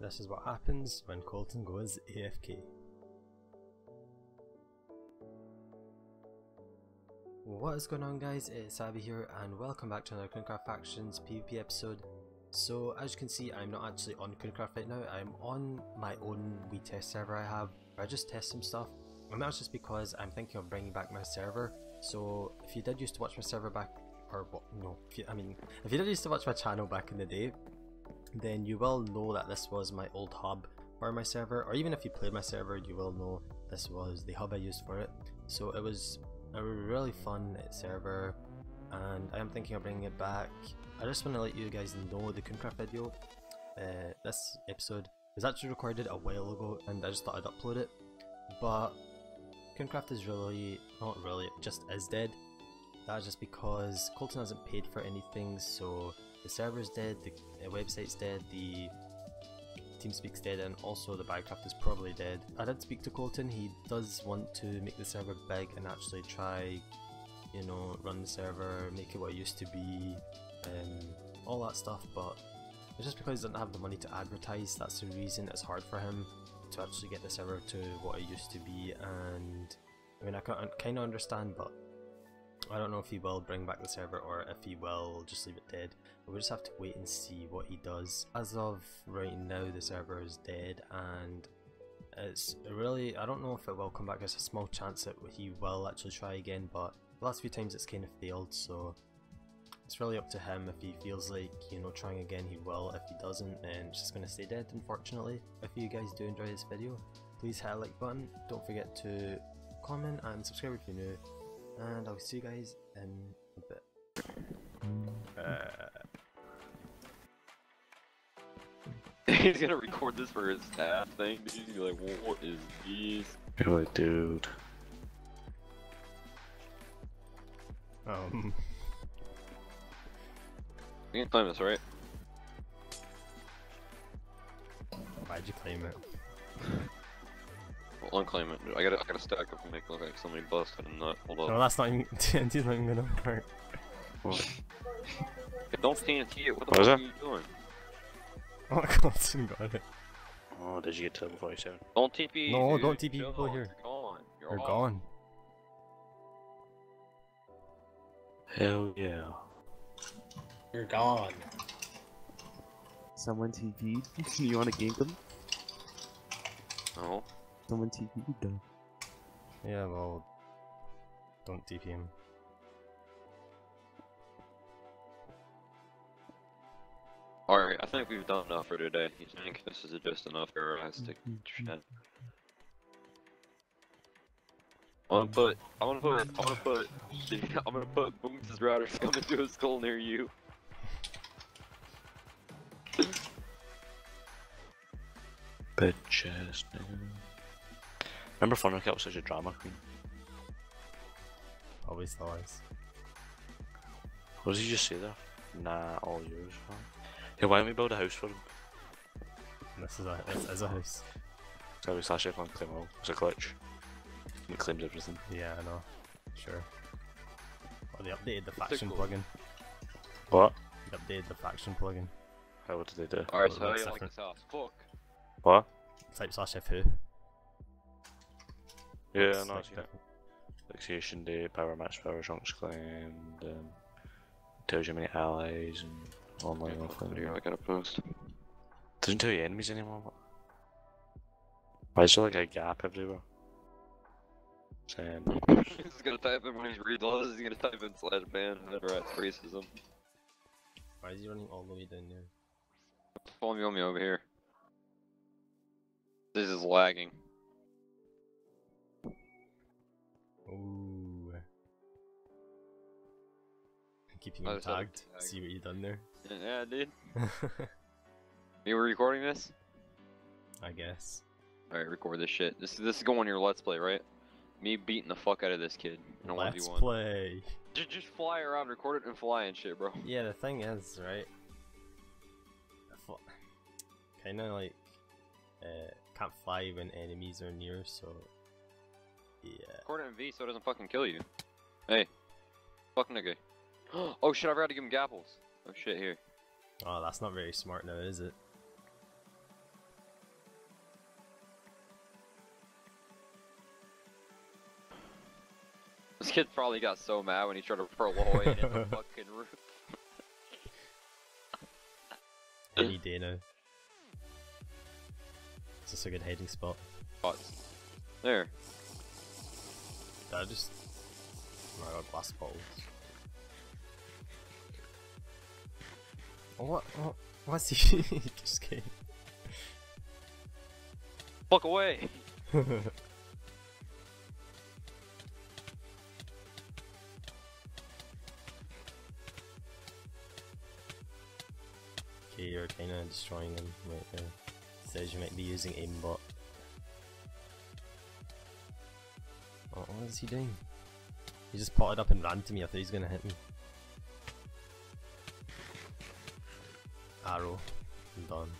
this is what happens when Kolten goes AFK. What is going on guys, it's Abby here and welcome back to another KoonKraft Factions PvP episode. So as you can see I'm not actually on KoonKraft right now, I'm on my own wee test server I have I just test some stuff and that's just because I'm thinking of bringing back my server. So if you did used to watch my server back, or what, no, you, I mean, if you did used to watch my channel back in the day, then you will know that this was my old hub for my server, or even if you played my server, you will know this was the hub I used for it. So it was a really fun server, and I am thinking of bringing it back. I just want to let you guys know the KoonKraft video. Uh, this episode was actually recorded a while ago, and I just thought I'd upload it. But KoonKraft is really, not really, it just is dead. That's just because Kolten hasn't paid for anything, so the server's dead, the, website's dead, the TeamSpeak's dead, and also the Minecraft is probably dead. I did speak to Kolten, he does want to make the server big and actually try, you know, run the server, make it what it used to be, um, all that stuff, but it's just because he doesn't have the money to advertise, that's the reason it's hard for him to actually get the server to what it used to be, and I mean, I can kind of understand, but I don't know if he will bring back the server or if he will just leave it dead. But we just have to wait and see what he does. As of right now, the server is dead and it's really, I don't know if it will come back. There's a small chance that he will actually try again, but the last few times it's kind of failed, so it's really up to him. If he feels like, you know, trying again, he will. If he doesn't, then it's just going to stay dead, unfortunately. If you guys do enjoy this video, please hit a like button. Don't forget to comment and subscribe if you're new and I'll see you guys in a bit. Uh... He's gonna record this for his staff thing. He's gonna be like, what is this? Oh, dude. Um. You can claim this, right? Why'd you claim it? Well, unclaim it. I gotta, I gotta stack up and make it look like somebody busted a nut. Hold up. No, that's not even. TNT's not even gonna work. What? don't TNT it. What the What fuck is are you doing? Oh, Kolten got it. Oh, did you get to level 47? Don't TP. No, dude. don't TP Chill, people here. You're gone. You're, You're off. gone. Hell yeah. You're gone. Someone TP'd. you wanna gank them? No. Someone TP'd though. Yeah, well. Don't TP him. Alright, I think we've done enough for today. You think this is just enough for us to shit? I wanna put, I wanna put, I wanna put, I'm gonna put Booms' routers coming to a skull near you. Bitches, nigga. Remember Thundercat was such a drama queen? Always lies. What did you just say there? Nah, all yours, man. Hey, why don't we build a house for him? This is a this is a house. So we slash F on claim all. It's a glitch. It claims everything. Yeah, I know. Sure. Oh, they updated the faction cool. plugin. What? They updated the faction plugin. How what did they do? Alright, so how that's you like different. this house? Fuck. What? Type slash F who. Yeah, no, like I've seen it. different. Fixation day, power match, power chunks claimed, um, tells you how many allies and online offline. Here, I gotta post. Doesn't tell you enemies anymore. Why is there like a gap everywhere? Saying he's gonna type in when he reads all this, he's gonna type in slash ban and then write racism. Why is he running all the way down there? Follow me, me over here. This is lagging. Keeping him there's tagged. tag. See what you done there. Yeah, dude. You were recording this? I guess. Alright, record this shit. This this is going on your let's play, right? Me beating the fuck out of this kid in a Let's 1v1. play. Just, just fly around, record it, and fly and shit, bro. Yeah, the thing is, right? Kind of like uh, can't fly when enemies are near, so yeah. Record it in V so it doesn't fucking kill you. Hey. Fuck nigga. oh shit, I forgot to give him gapples. Oh shit, here. Oh, that's not very smart now, is it? This kid probably got so mad when he tried to pearl away in the fucking roof. Any day now. It's just a good hiding spot. There. Did I just... Oh my god, glass bottles. What? what what's he? just kidding. Fuck away! Okay, you're kinda destroying them right there. Uh, says you might be using aimbot. Oh, what is he doing? He just potted up and ran to me, I thought he was gonna hit me. Arrow. I'm done.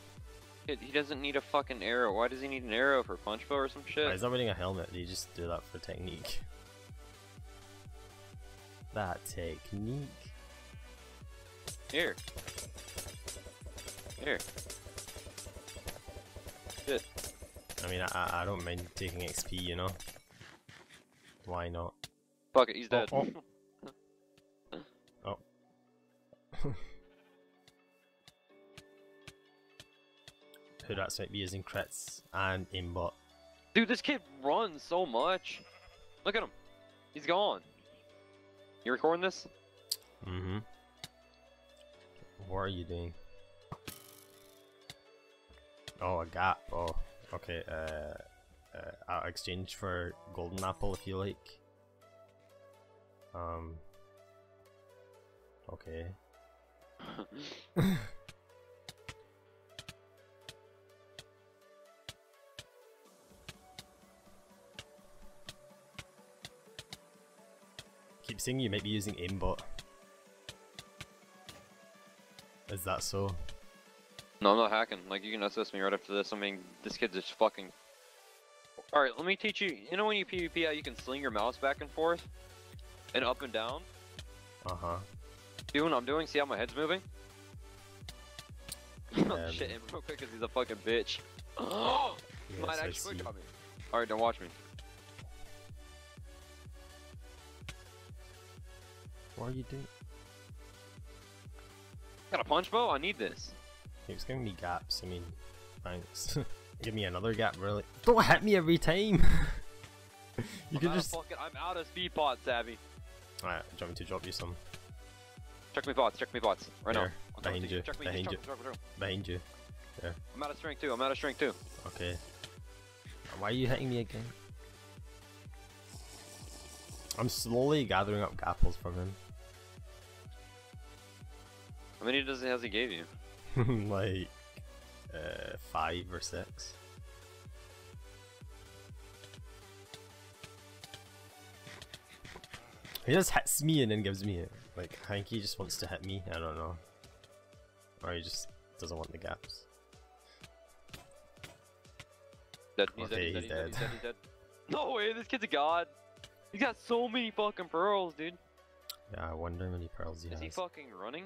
He doesn't need a fucking arrow. Why does he need an arrow for punch bow or some Why, shit? he's not wearing a helmet, do you just do that for technique? That technique. Here. Here. Shit. I mean, I, I- I don't mind taking XP, you know? Why not? Fuck it, he's dead. Oh, Oh. Who that's might be using crits and aimbot. Dude, this kid runs so much. Look at him. He's gone. You recording this? Mm-hmm. What are you doing? Oh, a gap. Oh, okay. Uh, uh, I'll exchange for golden apple if you like. Um. Okay. Keep saying you might be using aimbot. Is that so? No, I'm not hacking. Like, you can assist me right after this. I mean, this kid's just fucking... Alright, let me teach you. You know when you PvP how you can sling your mouse back and forth? And up and down? Uh huh. See what I'm doing? See how my head's moving? Um, Shit him real quick because he's a fucking bitch. Oh! Yes, Might actually quick on me. Alright, don't watch me. What are you doing? Got a punch bow? I need this. He was giving me gaps. I mean, thanks. Give me another gap, really. Don't hit me every time. you I'm out just. fucking, I'm out of speed pots, Sabbi. Alright, do you want me to drop you some? Check me pots, check me pots. Right There, now. Behind you, Check me, behind you. check me. Behind you. I'm out of strength too, I'm out of strength too. Okay. Why are you hitting me again? I'm slowly gathering up gapples from How many does it has he gave you? like, uh, five or six. He just hits me and then gives me it. Like, he just wants to hit me, I don't know. Or he just doesn't want the gaps. Dead. He's Okay, dead, he's dead, he's dead. he's dead, he's dead. No way, this kid's a god. He's got so many fucking pearls, dude. Yeah, I wonder how many pearls he has. Is he fucking running?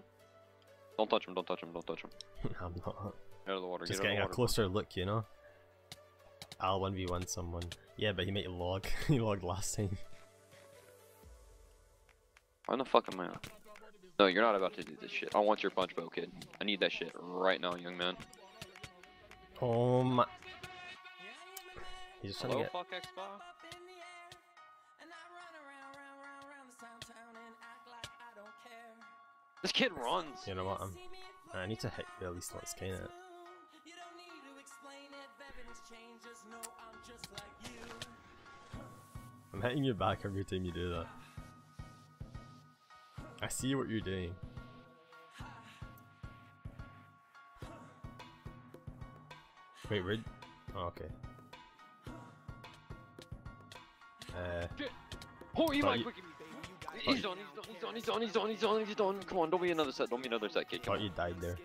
Don't touch him, don't touch him, don't touch him. I'm not. Get out of the water, Just get getting of a water. closer look, you know? I'll 1v1 someone. Yeah, but he might log. he logged last time. Why the fuck am I? No, you're not about to do this shit. I want your punch bow, kid. I need that shit right now, young man. Oh my. He's just trying to Hello, get. This kid runs. You know what? I'm, I need to hit you at least once, kinda. I'm hitting you back every time you do that. I see what you're doing. Wait, where? Oh, okay. Uh, Oh, you might He's done, he's done, he's done, he's done, he's done, he's done. Come on, don't be another set, don't be another set, kid. Come on. you died there.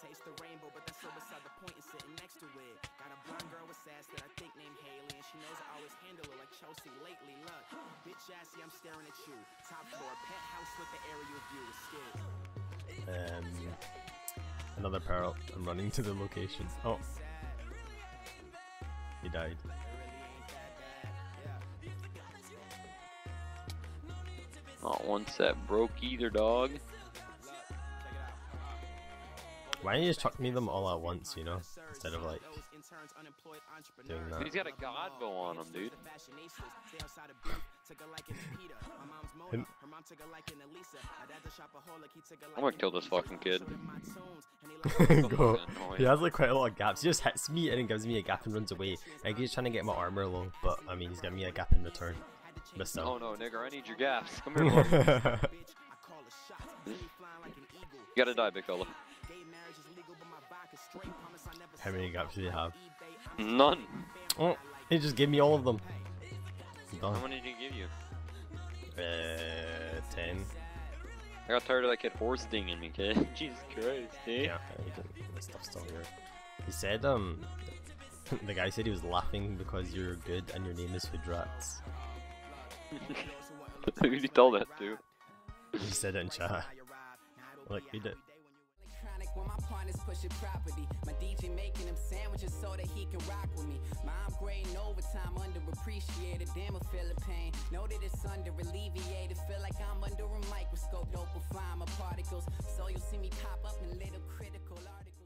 Taste the rainbow, but that's so beside the point. Is sitting next to it. Got a blonde girl with sass that I think named Haley, and she knows I always handle her like Chelsea lately. Look, bitch assy, I'm staring at you. Top floor, penthouse with the aerial view. Skid. Um, another pearl. I'm running to the location. Oh, he died. Not one set broke either, dog. Why don't you just chuck me them all at once, you know? Instead of like doing that. He's got a god bow on him, dude. I'm gonna kill this fucking kid. Go. He has like quite a lot of gaps. He just hits me and then gives me a gap and runs away. I think he's trying to get my armor low, but I mean he's giving me a gap in return. But Oh no, nigger, I need your gaps. Come here, bro. You gotta die, big fella. How many gaps do you have? None. Oh, he just gave me all of them. How many did he give you? Uh, ten. I got tired of that kid horse dinging me, kid. Jesus Christ, eh? Yeah, he can, the stuff's still here. He said, um, the guy said he was laughing because you're good and your name is Hoodrats. Who did you tell that to? He said it in chat. Like, read it. Electronic when my partners pushing property. My DJ making him sandwiches so that he can rock with me. My upgrading overtime underappreciated. Damn, I feel the pain. Know that it's under alleviated. Feel like I'm under a microscope. Don't find my particles. So you'll see me pop up in little critical articles.